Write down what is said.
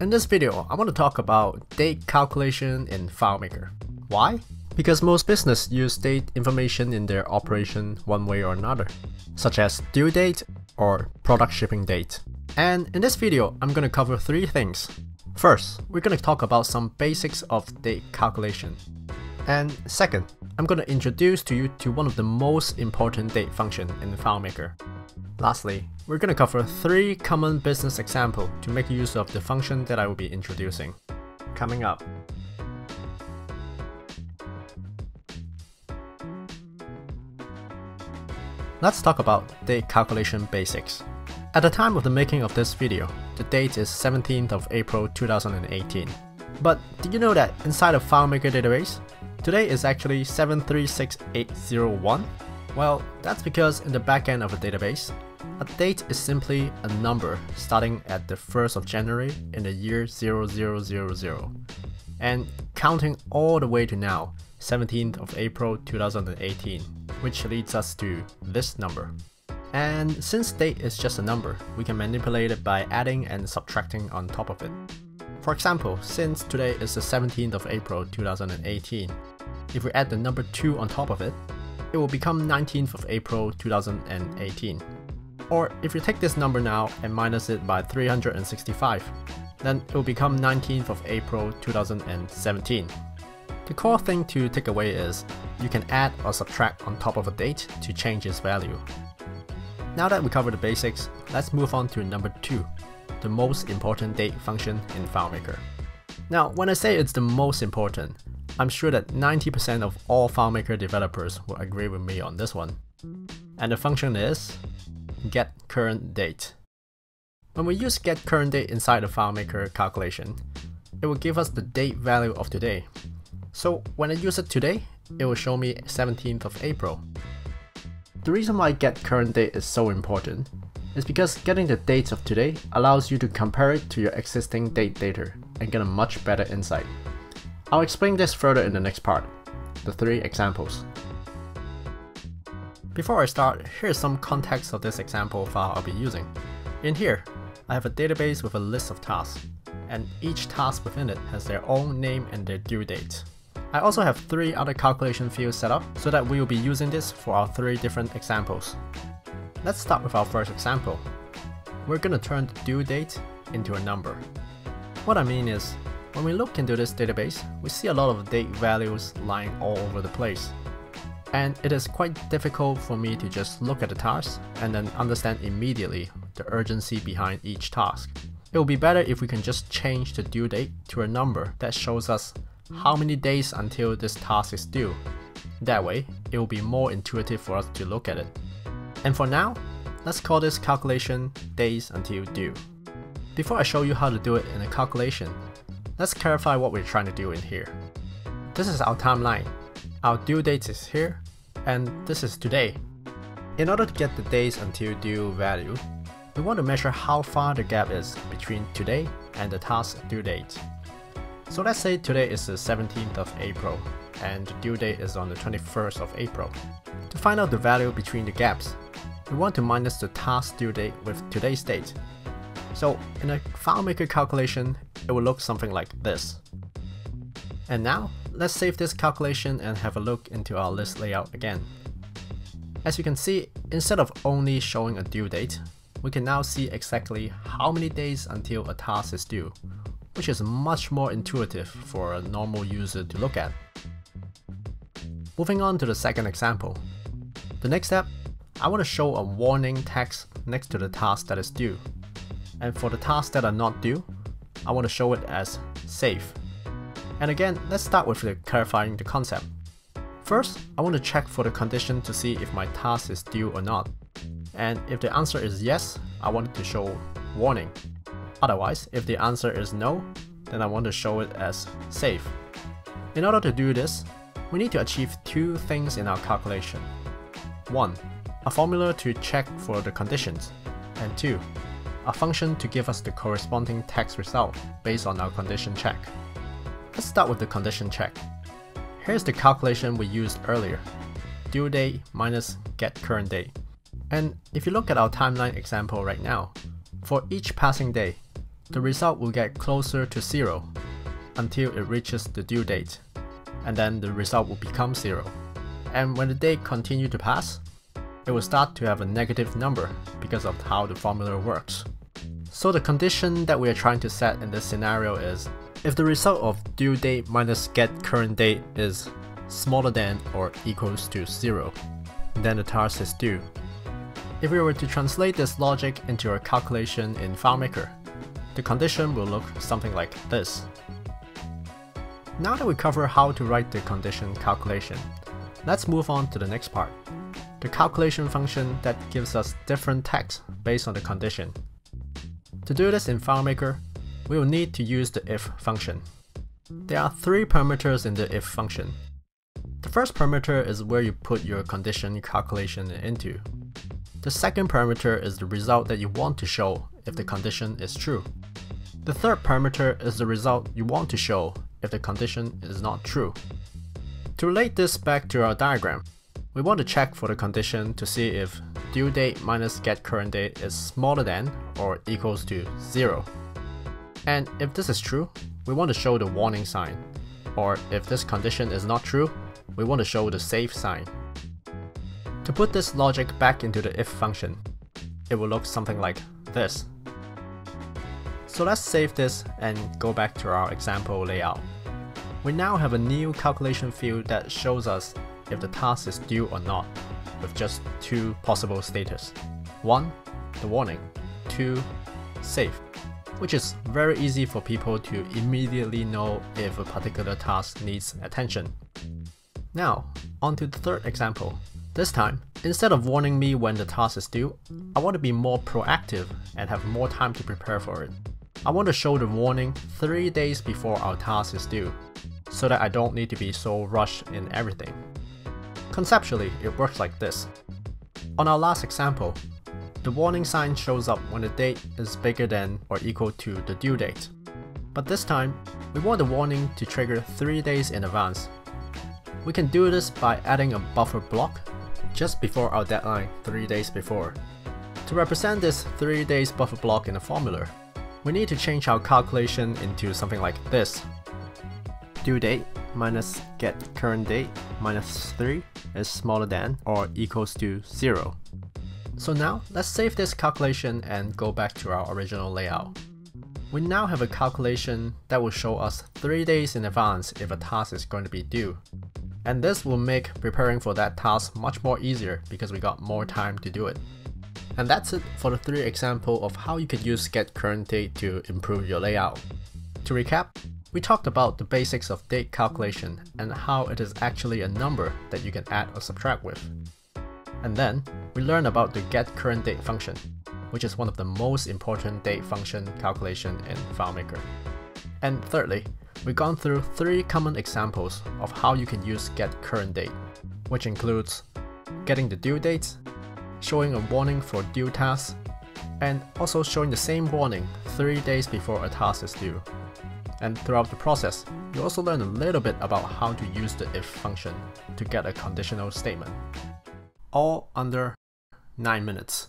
In this video, I want to talk about date calculation in FileMaker. Why? Because most business use date information in their operation one way or another, such as due date or product shipping date. And in this video, I'm going to cover three things. First, we're going to talk about some basics of date calculation. And second, I'm going to introduce to you to one of the most important date function in FileMaker. Lastly, we're going to cover three common business examples to make use of the function that I will be introducing. Coming up. Let's talk about date calculation basics. At the time of the making of this video, the date is 17th of April 2018. But did you know that inside of FileMaker database, today is actually 736801? Well, that's because in the backend of a database, a date is simply a number starting at the 1st of January in the year 0000 and counting all the way to now, 17th of April 2018, which leads us to this number. And since date is just a number, we can manipulate it by adding and subtracting on top of it. For example, since today is the 17th of April 2018, if we add the number 2 on top of it, it will become 19th of April 2018. Or if you take this number now and minus it by 365, then it will become 19th of April 2017. The core thing to take away is you can add or subtract on top of a date to change its value. Now that we covered the basics, let's move on to number 2, the most important date function in FileMaker. Now, when I say it's the most important, I'm sure that 90% of all FileMaker developers will agree with me on this one. And the function is get current date. When we use get current date inside the FileMaker calculation, it will give us the date value of today. So when I use it today, it will show me 17th of April. The reason why get current date is so important is because getting the dates of today allows you to compare it to your existing date data and get a much better insight. I'll explain this further in the next part, the three examples. Before I start, here's some context of this example file I'll be using. In here, I have a database with a list of tasks, and each task within it has their own name and their due date. I also have three other calculation fields set up so that we will be using this for our three different examples. Let's start with our first example. We're gonna turn the due date into a number. What I mean is, when we look into this database, we see a lot of date values lying all over the place and it is quite difficult for me to just look at the task and then understand immediately the urgency behind each task. It will be better if we can just change the due date to a number that shows us how many days until this task is due. That way, it will be more intuitive for us to look at it. And for now, let's call this calculation days until due. Before I show you how to do it in a calculation, let's clarify what we're trying to do in here. This is our timeline our due date is here, and this is today. In order to get the days until due value, we want to measure how far the gap is between today and the task due date. So let's say today is the 17th of April and the due date is on the 21st of April. To find out the value between the gaps, we want to minus the task due date with today's date. So in a FileMaker calculation, it will look something like this. And now, let's save this calculation and have a look into our list layout again. As you can see, instead of only showing a due date, we can now see exactly how many days until a task is due, which is much more intuitive for a normal user to look at. Moving on to the second example. The next step, I want to show a warning text next to the task that is due. And for the tasks that are not due, I want to show it as safe and again, let's start with the clarifying the concept. First, I want to check for the condition to see if my task is due or not. And if the answer is yes, I want it to show warning. Otherwise, if the answer is no, then I want to show it as safe. In order to do this, we need to achieve two things in our calculation. 1. A formula to check for the conditions, and 2. A function to give us the corresponding text result based on our condition check. Let's start with the condition check. Here's the calculation we used earlier. Due date minus get current date. And if you look at our timeline example right now, for each passing day, the result will get closer to 0 until it reaches the due date, and then the result will become 0. And when the day continue to pass, it will start to have a negative number because of how the formula works. So the condition that we are trying to set in this scenario is if the result of due date minus get current date is smaller than or equals to 0, then the task is due. If we were to translate this logic into a calculation in FileMaker, the condition will look something like this. Now that we cover how to write the condition calculation, let's move on to the next part, the calculation function that gives us different text based on the condition. To do this in FileMaker, we will need to use the if function. There are three parameters in the if function. The first parameter is where you put your condition calculation into. The second parameter is the result that you want to show if the condition is true. The third parameter is the result you want to show if the condition is not true. To relate this back to our diagram, we want to check for the condition to see if due date minus get current date is smaller than or equals to 0. And if this is true, we want to show the warning sign. Or if this condition is not true, we want to show the safe sign. To put this logic back into the if function, it will look something like this. So let's save this and go back to our example layout. We now have a new calculation field that shows us if the task is due or not, with just two possible status. 1. The warning. 2. Safe which is very easy for people to immediately know if a particular task needs attention. Now, on to the third example. This time, instead of warning me when the task is due, I want to be more proactive and have more time to prepare for it. I want to show the warning 3 days before our task is due, so that I don't need to be so rushed in everything. Conceptually, it works like this. On our last example, the warning sign shows up when the date is bigger than or equal to the due date. But this time, we want the warning to trigger 3 days in advance. We can do this by adding a buffer block just before our deadline 3 days before. To represent this 3 days buffer block in a formula, we need to change our calculation into something like this. Due date minus get current date minus 3 is smaller than or equals to 0. So now, let's save this calculation and go back to our original layout. We now have a calculation that will show us 3 days in advance if a task is going to be due. And this will make preparing for that task much more easier because we got more time to do it. And that's it for the three example of how you could use get current date to improve your layout. To recap, we talked about the basics of date calculation and how it is actually a number that you can add or subtract with. And then, we learn about the getCurrentDate function, which is one of the most important date function calculation in FileMaker. And thirdly, we've gone through three common examples of how you can use getCurrentDate, which includes getting the due date, showing a warning for due tasks, and also showing the same warning 3 days before a task is due. And throughout the process, you also learn a little bit about how to use the if function to get a conditional statement all under 9 minutes.